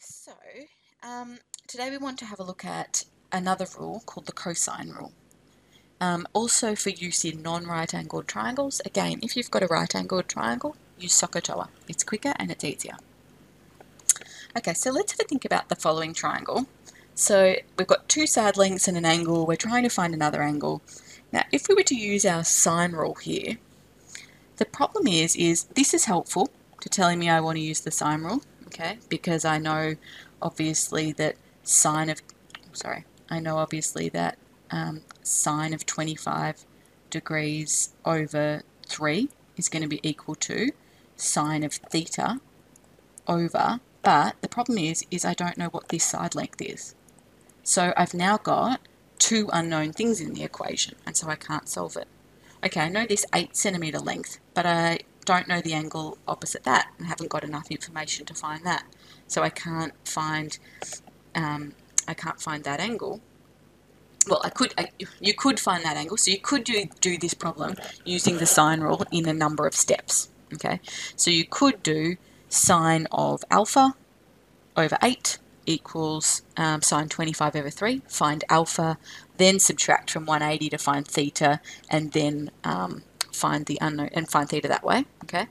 So um, today we want to have a look at another rule called the cosine rule. Um, also for use in non-right angled triangles. Again, if you've got a right angled triangle, use SOHCAHTOA. It's quicker and it's easier. Okay, so let's have a think about the following triangle. So we've got two side lengths and an angle. We're trying to find another angle. Now, if we were to use our sine rule here, the problem is, is this is helpful to telling me I want to use the sine rule, okay, because I know obviously that sine of, sorry, I know obviously that um, sine of 25 degrees over 3 is going to be equal to sine of theta over, but the problem is, is I don't know what this side length is. So I've now got two unknown things in the equation, and so I can't solve it. Okay, I know this 8 centimetre length, but I don't know the angle opposite that and haven't got enough information to find that. So I can't find um, I can't find that angle. Well, I could. I, you could find that angle, so you could do do this problem using the sine rule in a number of steps. Okay, so you could do sine of alpha over eight equals um, sine 25 over 3, find alpha, then subtract from 180 to find theta, and then um, find the unknown and find theta that way. Okay,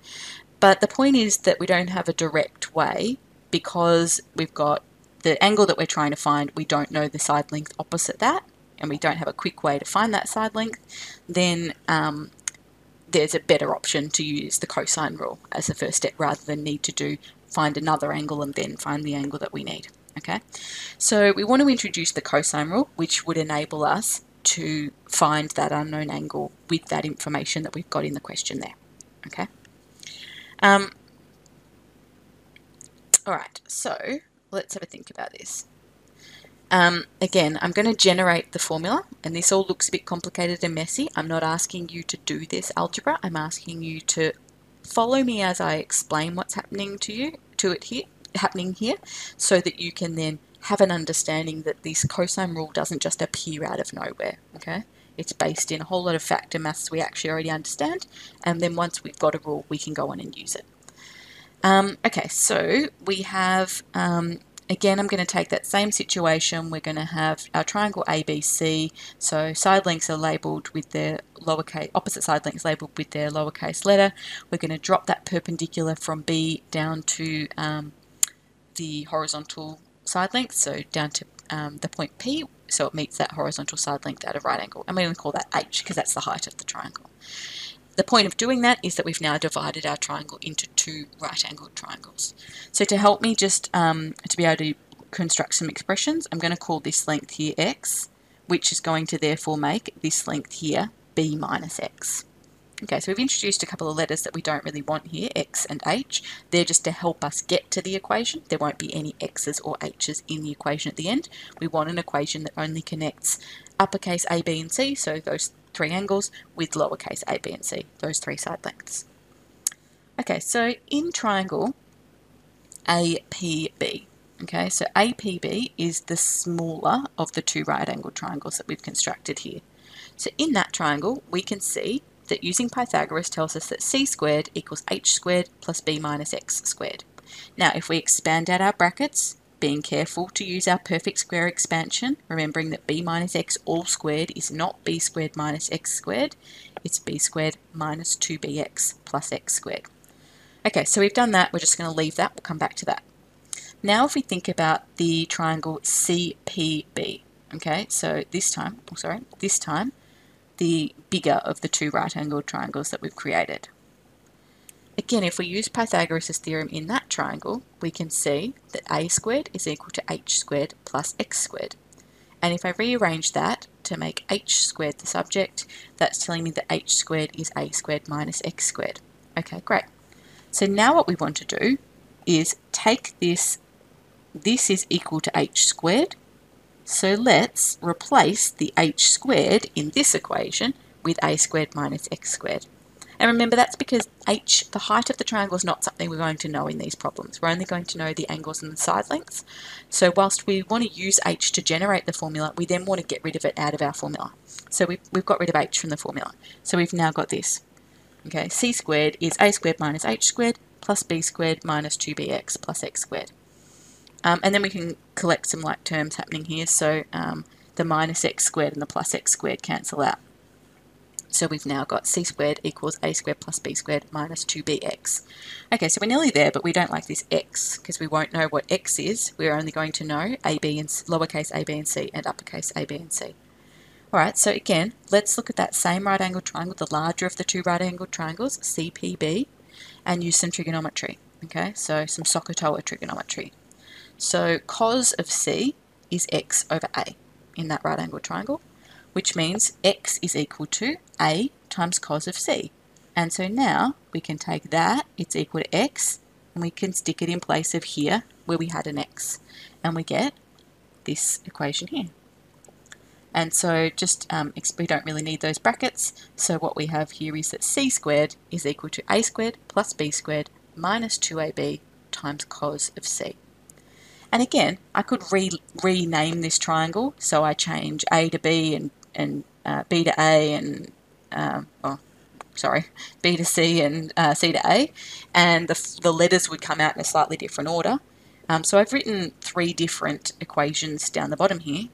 but the point is that we don't have a direct way because we've got the angle that we're trying to find, we don't know the side length opposite that, and we don't have a quick way to find that side length, then um, there's a better option to use the cosine rule as the first step rather than need to do find another angle and then find the angle that we need. Okay, so we want to introduce the cosine rule, which would enable us to find that unknown angle with that information that we've got in the question there. Okay. Um, all right, so let's have a think about this. Um, again, I'm going to generate the formula, and this all looks a bit complicated and messy. I'm not asking you to do this algebra. I'm asking you to follow me as I explain what's happening to you, to it here, happening here, so that you can then have an understanding that this cosine rule doesn't just appear out of nowhere. Okay, it's based in a whole lot of factor maths we actually already understand, and then once we've got a rule, we can go on and use it. Um, okay, so we have, um, again, I'm going to take that same situation. We're going to have our triangle ABC. So side lengths are labelled with their lowercase, opposite side lengths labelled with their lowercase letter. We're going to drop that perpendicular from B down to um, the horizontal side length, so down to um, the point P, so it meets that horizontal side length at a right angle. And we're going to call that H because that's the height of the triangle. The point of doing that is that we've now divided our triangle into two right-angled triangles. So to help me just um, to be able to construct some expressions, I'm going to call this length here x, which is going to therefore make this length here b minus x. Okay, so we've introduced a couple of letters that we don't really want here, x and h. They're just to help us get to the equation. There won't be any x's or h's in the equation at the end. We want an equation that only connects uppercase a, b, and c, so those three angles with lowercase a, b, and c, those three side lengths. Okay, so in triangle APB, okay, so APB is the smaller of the two right angled triangles that we've constructed here. So in that triangle, we can see that using Pythagoras tells us that c squared equals h squared plus b minus x squared. Now, if we expand out our brackets, being careful to use our perfect square expansion, remembering that b minus x all squared is not b squared minus x squared, it's b squared minus 2bx plus x squared. Okay, so we've done that, we're just going to leave that, we'll come back to that. Now if we think about the triangle CPB, okay, so this time, oh sorry, this time, the bigger of the two right-angled triangles that we've created. Again, if we use Pythagoras' theorem in that triangle, we can see that a squared is equal to h squared plus x squared. And if I rearrange that to make h squared the subject, that's telling me that h squared is a squared minus x squared. Okay, great. So now what we want to do is take this, this is equal to h squared, so let's replace the h squared in this equation with a squared minus x squared. And remember that's because h, the height of the triangle is not something we're going to know in these problems. We're only going to know the angles and the side lengths. So whilst we want to use h to generate the formula, we then want to get rid of it out of our formula. So we've, we've got rid of h from the formula. So we've now got this. Okay, c squared is a squared minus h squared plus b squared minus 2bx plus x squared. Um, and then we can collect some like terms happening here. So um, the minus x squared and the plus x squared cancel out. So we've now got c squared equals a squared plus b squared minus 2bx. Okay, so we're nearly there, but we don't like this x because we won't know what x is. We're only going to know a, b, and lowercase a, b, and c, and uppercase a, b, and c. Alright, so again, let's look at that same right angled triangle, the larger of the two right angled triangles, CPB, and use some trigonometry. Okay, so some SOHCAHTOA trigonometry. So cos of C is x over a in that right angled triangle, which means x is equal to a times cos of C. And so now we can take that, it's equal to x, and we can stick it in place of here where we had an x. And we get this equation here. And so just, um, we don't really need those brackets. So what we have here is that c squared is equal to a squared plus b squared minus 2ab times cos of c. And again, I could re rename this triangle. So I change a to b and, and uh, b to a and, um, oh, sorry, b to c and uh, c to a. And the, the letters would come out in a slightly different order. Um, so I've written three different equations down the bottom here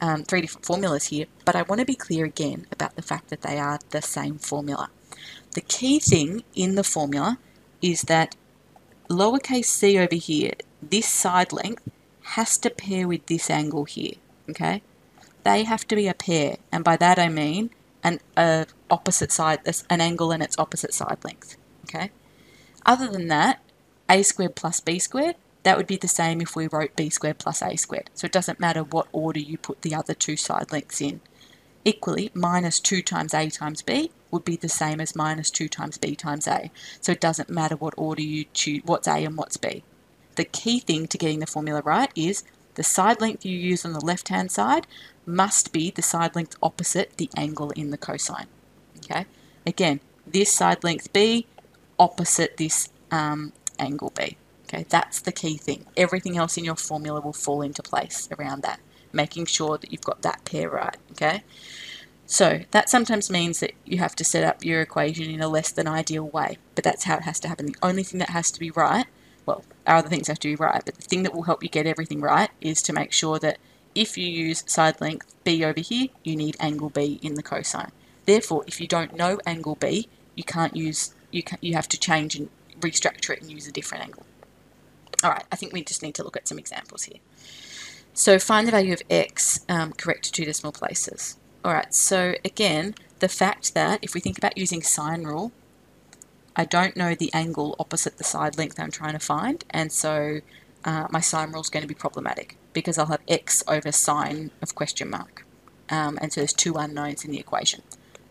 um, three different formulas here, but I want to be clear again about the fact that they are the same formula. The key thing in the formula is that lowercase c over here, this side length, has to pair with this angle here, okay? They have to be a pair, and by that I mean an a opposite side, an angle and its opposite side length, okay? Other than that, a squared plus b squared that would be the same if we wrote b squared plus a squared. So it doesn't matter what order you put the other two side lengths in. Equally, minus 2 times a times b would be the same as minus 2 times b times a. So it doesn't matter what order you choose, what's a and what's b. The key thing to getting the formula right is the side length you use on the left-hand side must be the side length opposite the angle in the cosine. Okay, Again, this side length b opposite this um, angle b. Okay, that's the key thing. Everything else in your formula will fall into place around that, making sure that you've got that pair right, okay? So that sometimes means that you have to set up your equation in a less than ideal way, but that's how it has to happen. The only thing that has to be right, well, our other things have to be right, but the thing that will help you get everything right is to make sure that if you use side length b over here, you need angle b in the cosine. Therefore, if you don't know angle b, you can't use, you, can, you have to change and restructure it and use a different angle. All right, I think we just need to look at some examples here. So find the value of x, um, correct to two decimal places. All right, so again, the fact that if we think about using sine rule, I don't know the angle opposite the side length I'm trying to find, and so uh, my sine rule is going to be problematic because I'll have x over sine of question mark. Um, and so there's two unknowns in the equation.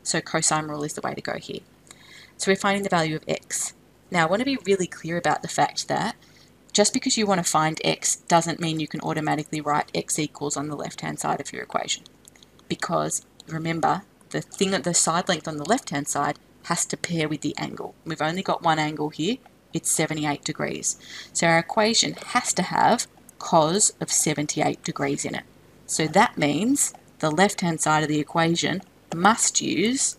So cosine rule is the way to go here. So we're finding the value of x. Now I want to be really clear about the fact that just because you want to find x doesn't mean you can automatically write x equals on the left-hand side of your equation. Because remember, the thing at the side length on the left-hand side has to pair with the angle. We've only got one angle here, it's 78 degrees. So our equation has to have cos of 78 degrees in it. So that means the left-hand side of the equation must use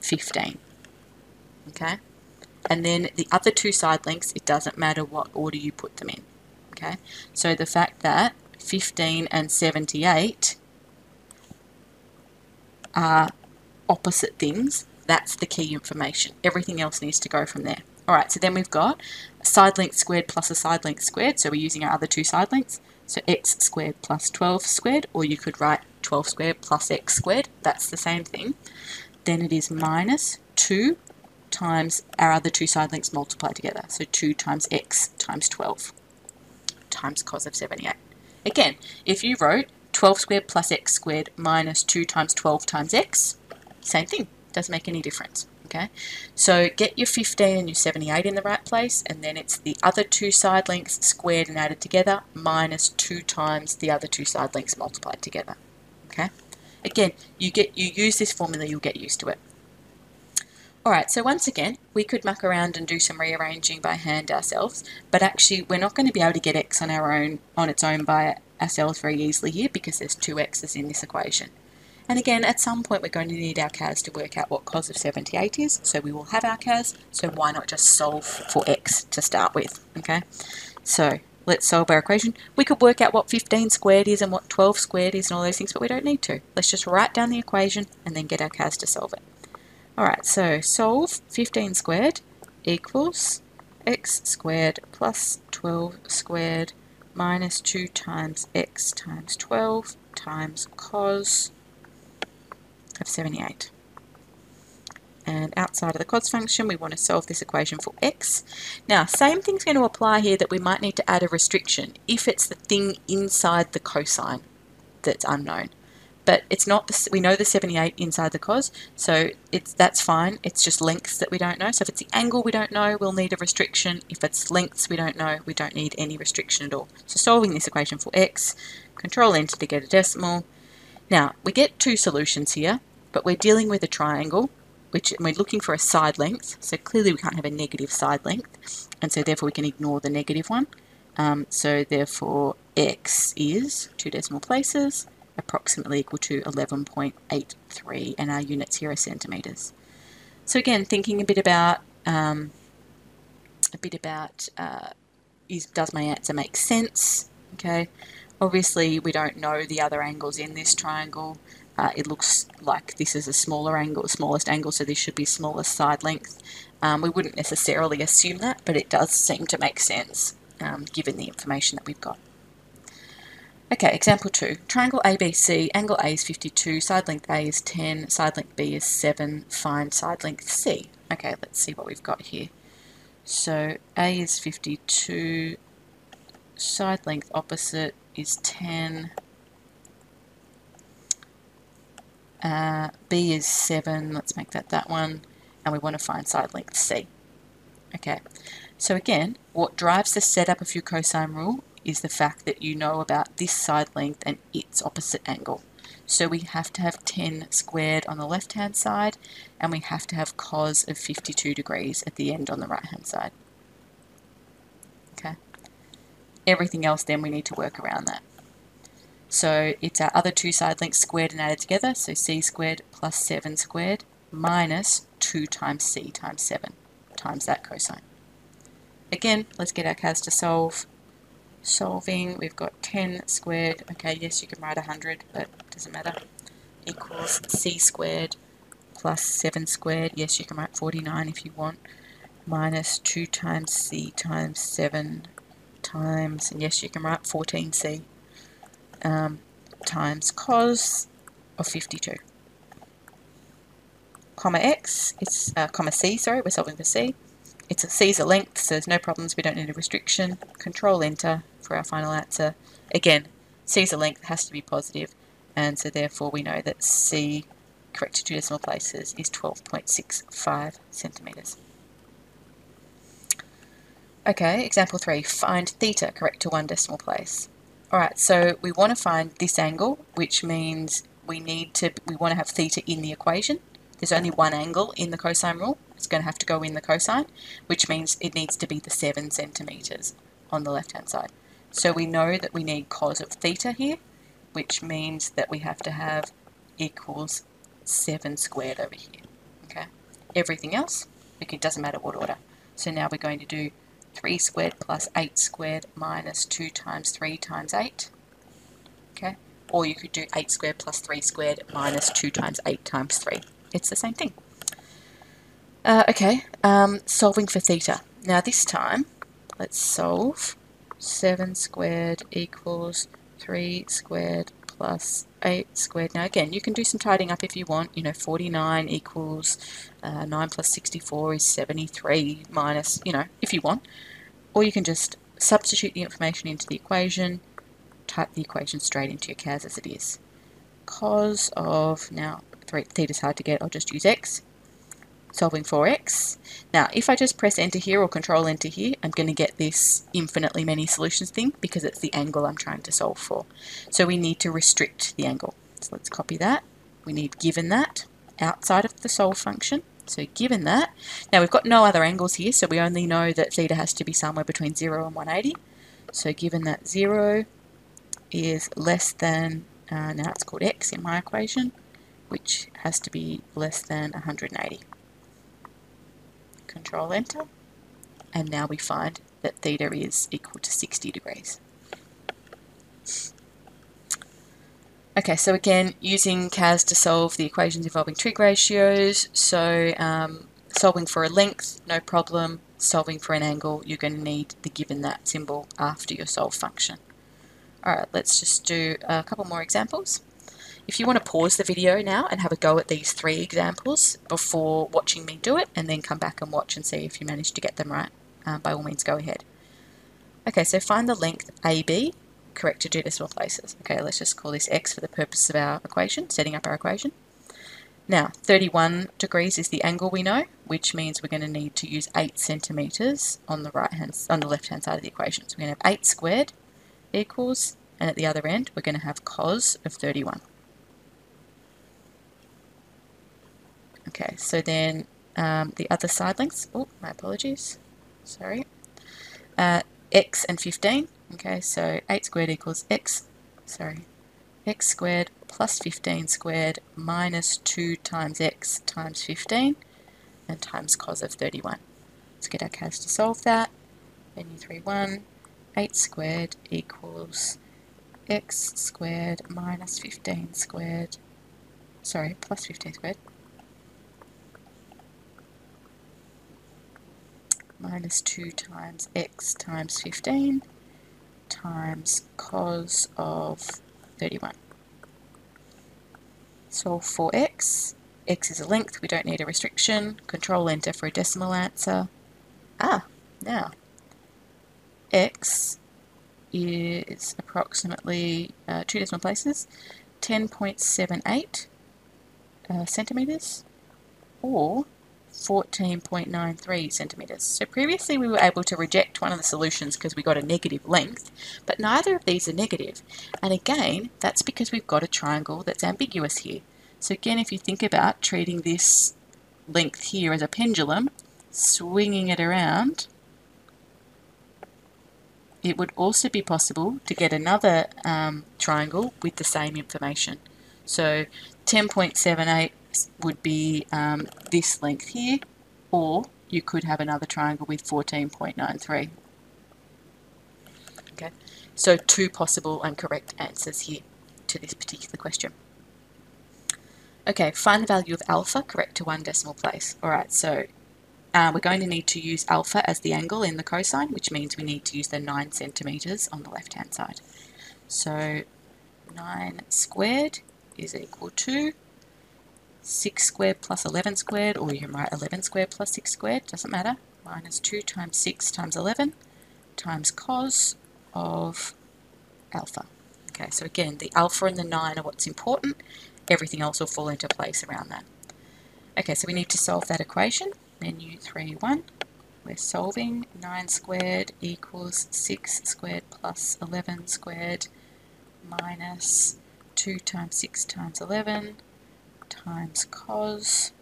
15. Okay? And then the other two side lengths, it doesn't matter what order you put them in. Okay, so the fact that 15 and 78 are opposite things, that's the key information. Everything else needs to go from there. Alright, so then we've got a side length squared plus a side length squared, so we're using our other two side lengths. So x squared plus 12 squared, or you could write 12 squared plus x squared, that's the same thing. Then it is minus 2 times our other two side lengths multiplied together. So 2 times x times 12 times cos of 78. Again, if you wrote 12 squared plus x squared minus 2 times 12 times x, same thing, doesn't make any difference. Okay, so get your 15 and your 78 in the right place, and then it's the other two side lengths squared and added together minus 2 times the other two side lengths multiplied together. Okay, again, you get you use this formula, you'll get used to it. Alright, so once again, we could muck around and do some rearranging by hand ourselves, but actually we're not going to be able to get x on our own, on its own by ourselves very easily here because there's two x's in this equation. And again, at some point we're going to need our CAS to work out what cos of 78 is, so we will have our CAS, so why not just solve for x to start with, okay? So let's solve our equation. We could work out what 15 squared is and what 12 squared is and all those things, but we don't need to. Let's just write down the equation and then get our CAS to solve it. Alright, so solve 15 squared equals x squared plus 12 squared minus 2 times x times 12 times cos of 78. And outside of the cos function, we want to solve this equation for x. Now, same thing's going to apply here that we might need to add a restriction if it's the thing inside the cosine that's unknown. But it's not, the, we know the 78 inside the cos, so it's that's fine. It's just lengths that we don't know. So if it's the angle we don't know, we'll need a restriction. If it's lengths we don't know, we don't need any restriction at all. So solving this equation for x, control enter to get a decimal. Now, we get two solutions here, but we're dealing with a triangle, which we're looking for a side length, so clearly we can't have a negative side length, and so therefore we can ignore the negative one. Um, so therefore x is, two decimal places, approximately equal to 11.83, and our units here are centimetres. So again, thinking a bit about um, a bit about uh, is does my answer make sense? Okay, obviously we don't know the other angles in this triangle. Uh, it looks like this is a smaller angle, smallest angle, so this should be smallest side length. Um, we wouldn't necessarily assume that, but it does seem to make sense um, given the information that we've got. Okay, example 2. Triangle ABC, angle A is 52, side length A is 10, side length B is 7, find side length C. Okay, let's see what we've got here. So A is 52, side length opposite is 10, Uh, B is 7, let's make that that one, and we want to find side length C. Okay, so again, what drives the setup of your cosine rule is the fact that you know about this side length and its opposite angle. So we have to have 10 squared on the left hand side, and we have to have cos of 52 degrees at the end on the right hand side. Okay, everything else then we need to work around that. So it's our other two side lengths squared and added together, so c squared plus 7 squared minus 2 times c times 7 times that cosine. Again, let's get our CAS to solve. Solving, we've got 10 squared, okay, yes, you can write 100, but doesn't matter, equals c squared plus 7 squared, yes, you can write 49 if you want, minus 2 times c times 7 times, and yes, you can write 14c um, times cos of 52. Comma x, it's uh, comma c, sorry, we're solving for c. It's a c's a length, so there's no problems, we don't need a restriction. Control enter for our final answer. Again, c's a length has to be positive, and so therefore we know that c, corrected to decimal places, is 12.65 centimetres. Okay, example 3, find theta correct to one decimal place. Alright, so we want to find this angle, which means we need to, we want to have theta in the equation. There's only one angle in the cosine rule. It's going to have to go in the cosine, which means it needs to be the 7 centimetres on the left-hand side. So we know that we need cos of theta here, which means that we have to have equals 7 squared over here. Okay. Everything else, it doesn't matter what order. So now we're going to do 3 squared plus 8 squared minus 2 times 3 times 8. Okay, or you could do 8 squared plus 3 squared minus 2 times 8 times 3. It's the same thing. Uh, okay, um, solving for theta. Now this time, let's solve 7 squared equals 3 squared plus 8 squared. Now again, you can do some tidying up if you want. You know, 49 equals uh, 9 plus 64 is 73 minus, you know, if you want. Or you can just substitute the information into the equation, type the equation straight into your CAS as it is. Cos of, now theta is hard to get, I'll just use x, solving for x. Now, if I just press enter here or control enter here, I'm going to get this infinitely many solutions thing because it's the angle I'm trying to solve for. So we need to restrict the angle. So let's copy that. We need given that outside of the solve function. So given that, now we've got no other angles here, so we only know that theta has to be somewhere between 0 and 180. So given that 0 is less than, uh, now it's called x in my equation, which has to be less than 180. Control Enter, and now we find that theta is equal to 60 degrees. Okay, so again, using CAS to solve the equations involving trig ratios, so um, solving for a length, no problem. Solving for an angle, you're going to need the given that symbol after your solve function. Alright, let's just do a couple more examples. If you want to pause the video now and have a go at these three examples before watching me do it, and then come back and watch and see if you manage to get them right, uh, by all means go ahead. Okay, so find the length AB correct to two decimal places. Okay, let's just call this x for the purpose of our equation, setting up our equation. Now, 31 degrees is the angle we know, which means we're going to need to use 8 centimetres on the right hand, on the left hand side of the equation. So we're going to have 8 squared equals, and at the other end we're going to have cos of 31. Okay, so then um, the other side lengths, oh, my apologies, sorry, uh, x and 15, Okay, so 8 squared equals x, sorry, x squared plus 15 squared minus 2 times x times 15 and times cos of 31. Let's get our CAS to solve that. Menu 3 1, 8 squared equals x squared minus 15 squared, sorry, plus 15 squared, minus 2 times x times 15 times cos of 31. Solve for x. x is a length, we don't need a restriction. Control enter for a decimal answer. Ah, now, x is approximately uh, two decimal places, 10.78 uh, centimetres, or 14.93 centimetres. So previously we were able to reject one of the solutions because we got a negative length, but neither of these are negative. And again, that's because we've got a triangle that's ambiguous here. So again, if you think about treating this length here as a pendulum, swinging it around, it would also be possible to get another um, triangle with the same information. So 10.78 would be um, this length here, or you could have another triangle with 14.93. Okay, so two possible and correct answers here to this particular question. Okay, find the value of alpha correct to one decimal place. Alright, so uh, we're going to need to use alpha as the angle in the cosine, which means we need to use the 9 centimetres on the left-hand side. So 9 squared is equal to 6 squared plus 11 squared, or you can write 11 squared plus 6 squared, doesn't matter, minus 2 times 6 times 11 times cos of alpha. Okay, so again, the alpha and the 9 are what's important. Everything else will fall into place around that. Okay, so we need to solve that equation. Menu 3, 1. We're solving 9 squared equals 6 squared plus 11 squared minus 2 times 6 times 11 times cos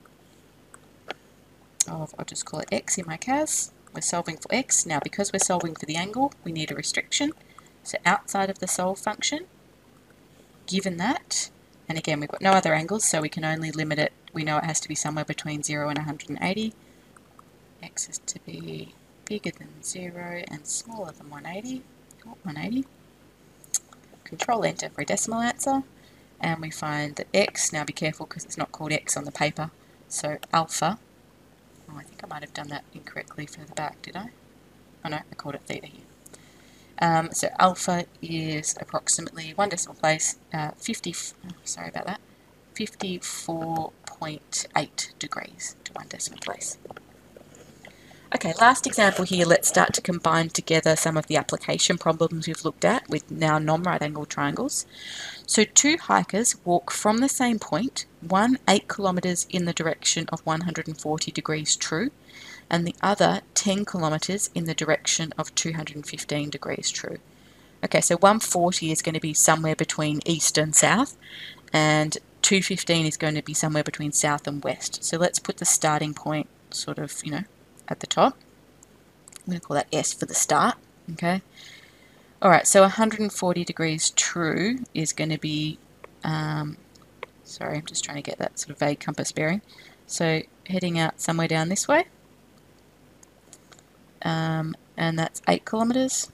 of, I'll just call it x in my CAS. We're solving for x. Now because we're solving for the angle, we need a restriction. So outside of the solve function, given that, and again we've got no other angles so we can only limit it, we know it has to be somewhere between 0 and 180. x is to be bigger than 0 and smaller than 180. Oh, 180. Control enter for a decimal answer and we find that x, now be careful because it's not called x on the paper, so alpha, oh I think I might have done that incorrectly for the back, did I? Oh no, I called it theta here. Um, so alpha is approximately one decimal place, uh, 50, oh, sorry about that, 54.8 degrees to one decimal place. Okay, last example here, let's start to combine together some of the application problems we've looked at with now non-right angled triangles. So two hikers walk from the same point, one 8 kilometres in the direction of 140 degrees true, and the other 10 kilometres in the direction of 215 degrees true. Okay, so 140 is going to be somewhere between east and south, and 215 is going to be somewhere between south and west. So let's put the starting point sort of, you know, at the top. I'm going to call that S for the start. Okay. Alright, so 140 degrees true is going to be, um, sorry, I'm just trying to get that sort of vague compass bearing. So heading out somewhere down this way. Um, and that's 8 kilometres.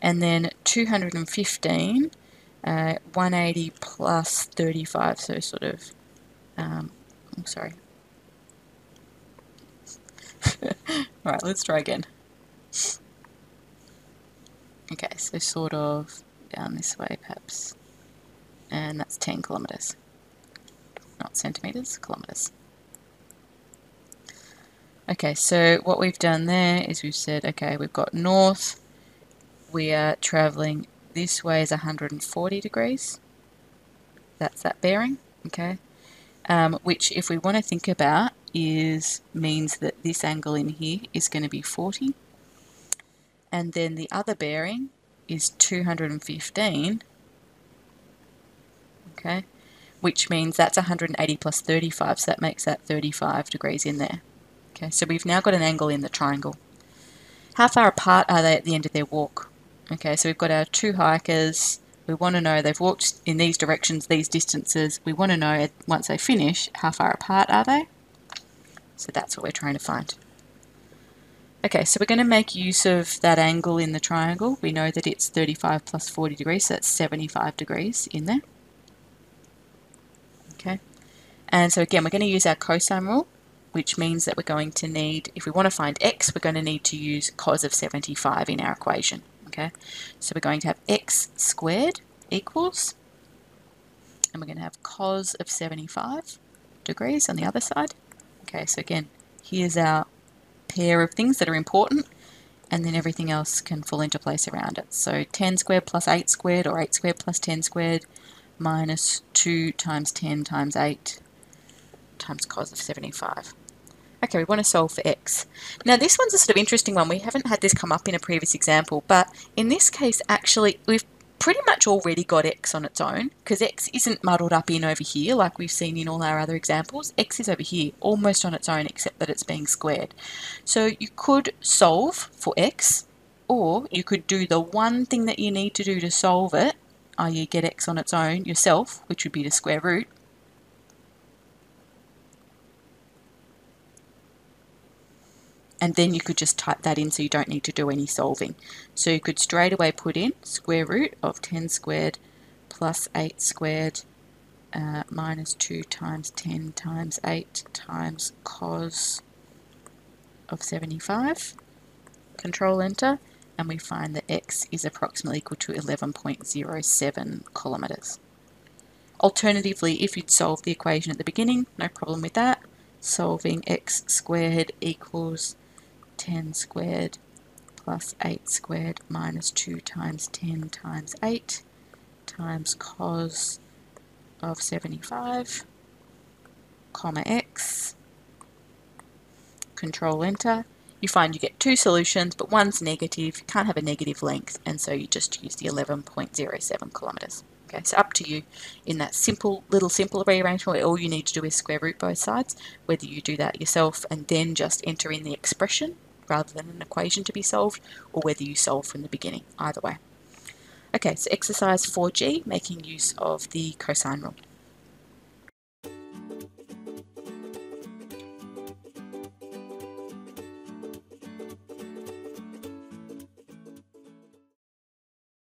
And then 215, uh, 180 plus 35, so sort of, um, oh, sorry. Alright, let's try again. Okay, so sort of down this way perhaps. And that's 10 kilometres. Not centimetres, kilometres. Okay, so what we've done there is we've said, okay, we've got north, we are travelling this way is 140 degrees. That's that bearing, okay? Um, which if we want to think about is means that this angle in here is going to be 40 and then the other bearing is 215 okay? Which means that's 180 plus 35 so that makes that 35 degrees in there. Okay so we've now got an angle in the triangle. How far apart are they at the end of their walk? Okay so we've got our two hikers. We want to know they've walked in these directions these distances. We want to know once they finish how far apart are they so that's what we're trying to find Okay, so we're going to make use of that angle in the triangle. We know that it's 35 plus 40 degrees, so that's 75 degrees in there. Okay, and so again, we're going to use our cosine rule, which means that we're going to need, if we want to find x, we're going to need to use cos of 75 in our equation. Okay, so we're going to have x squared equals, and we're going to have cos of 75 degrees on the other side. Okay, so again, here's our pair of things that are important and then everything else can fall into place around it. So 10 squared plus 8 squared or 8 squared plus 10 squared minus 2 times 10 times 8 times cos of 75. Okay, we want to solve for x. Now this one's a sort of interesting one. We haven't had this come up in a previous example, but in this case actually we've pretty much already got x on its own because x isn't muddled up in over here like we've seen in all our other examples. x is over here almost on its own except that it's being squared. So you could solve for x or you could do the one thing that you need to do to solve it, i.e. get x on its own yourself, which would be the square root, and then you could just type that in so you don't need to do any solving. So you could straight away put in square root of 10 squared plus 8 squared uh, minus 2 times 10 times 8 times cos of 75. Control enter and we find that x is approximately equal to 11.07 kilometres. Alternatively, if you'd solved the equation at the beginning, no problem with that. Solving x squared equals 10 squared plus 8 squared minus 2 times 10 times 8 times cos of 75 comma x control enter. You find you get two solutions but one's negative. You can't have a negative length and so you just use the 11.07 kilometers. Okay so up to you in that simple little simple rearrangement where all you need to do is square root both sides whether you do that yourself and then just enter in the expression rather than an equation to be solved, or whether you solve from the beginning, either way. Okay, so exercise 4G, making use of the cosine rule.